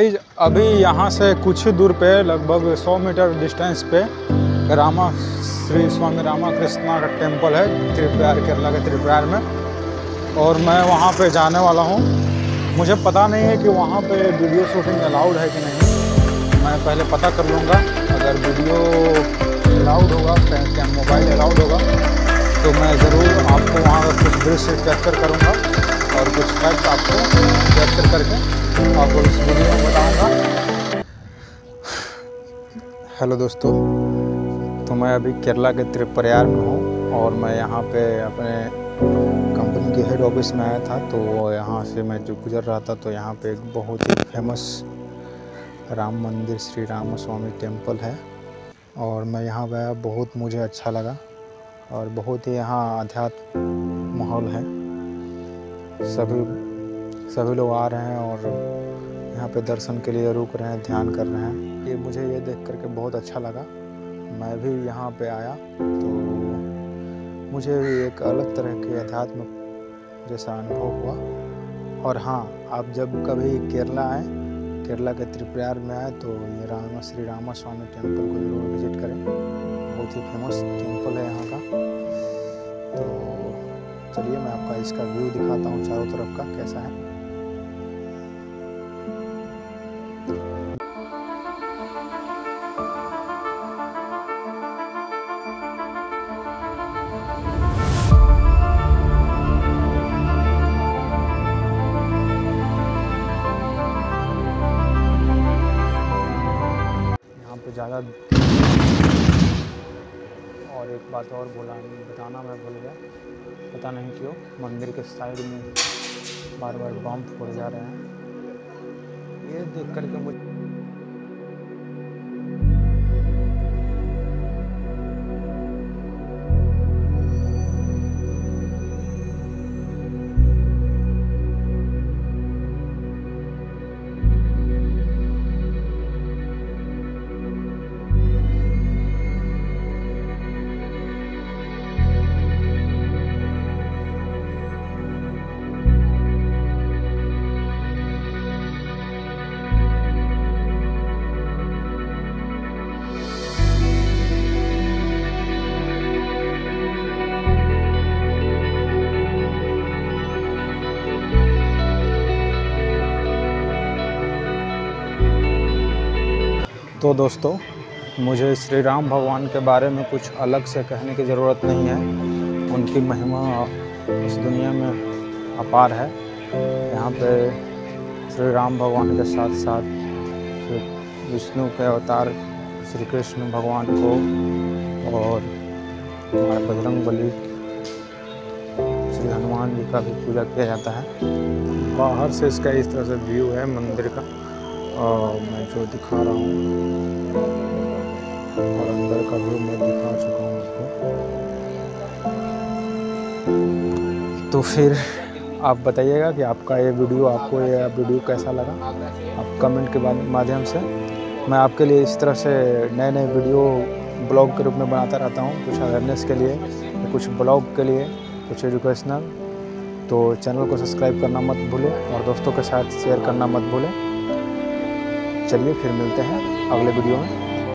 अभी यहाँ से कुछ ही दूर पे, लगभग 100 मीटर डिस्टेंस पे, रामा, श्री स्वामी रामा कृष्णा का टेंपल है त्रिपुरार केरला के त्रिपुरार में। और मैं वहाँ पे जाने वाला हूँ। मुझे पता नहीं है कि वहाँ पे वीडियो शूटिंग अलाउड है कि नहीं। मैं पहले पता कर लूँगा। अगर वीडियो अलाउड होगा क्या मोबाइल अलाउड होगा तो मैं ज़रूर आपको वहाँ का कुछ दृश्य कैप्चर करूँगा। कुछ फैक्ट आपको कैप्चर करके आपको इस वीडियो में बताऊँगा। हेलो दोस्तों तो मैं अभी केरला के त्रिपुरार में हूँ और मैं यहाँ पे अपने कंपनी के हेड ऑफ़िस में आया था तो यहाँ से मैं जो गुजर रहा था तो यहाँ पे एक बहुत ही फ़ेमस राम मंदिर, श्री राम स्वामी टेंपल है। और मैं यहाँ गया बहुत मुझे अच्छा लगा और बहुत ही यहाँ आध्यात्म माहौल है। सभी सभी लोग आ रहे हैं और यहाँ पे दर्शन के लिए रुक रहे हैं, ध्यान कर रहे हैं। ये मुझे ये देख करके बहुत अच्छा लगा। मैं भी यहाँ पे आया तो मुझे भी एक अलग तरह के अध्यात्म जैसा अनुभव हुआ। और हाँ आप जब कभी केरला आए, केरला के त्रिपुरार में आए तो ये रामा, श्री रामा स्वामी टेंपल को ज़रूर विज़िट करें। बहुत ही फ़ेमस टेंपल है यहाँ का। तो चलिए, मैं आपका इसका व्यू दिखाता हूँ चारों तरफ़ का कैसा है। ज़्यादा और एक बात और बोला, बताना मैं भूल गया। पता नहीं क्यों, मंदिर के साइड में बार बार बम फोड़ जा रहे हैं। ये देख करके मुझे तो दोस्तों, मुझे श्री राम भगवान के बारे में कुछ अलग से कहने की ज़रूरत नहीं है। उनकी महिमा इस दुनिया में अपार है। यहाँ पे श्री राम भगवान के साथ साथ विष्णु के अवतार श्री कृष्ण भगवान को और हमारे बजरंग बली, श्री हनुमान जी का भी पूजा किया जाता है। बाहर से इसका इस तरह से व्यू है मंदिर का। मैं जो दिखा रहा हूँ। और अंदर का व्यू मैं दिखा चुका हूँ आपको तो फिर आप बताइएगा कि आपका ये वीडियो आपको ये वीडियो कैसा लगा? आप कमेंट के माध्यम से। मैं आपके लिए इस तरह से नए नए वीडियो ब्लॉग के रूप में बनाता रहता हूँ, कुछ अवेयरनेस के लिए, कुछ ब्लॉग के लिए, कुछ एजुकेशनल तो चैनल को सब्सक्राइब करना मत भूलें और दोस्तों के साथ शेयर करना मत भूलें। चलिए फिर मिलते हैं अगले वीडियो में।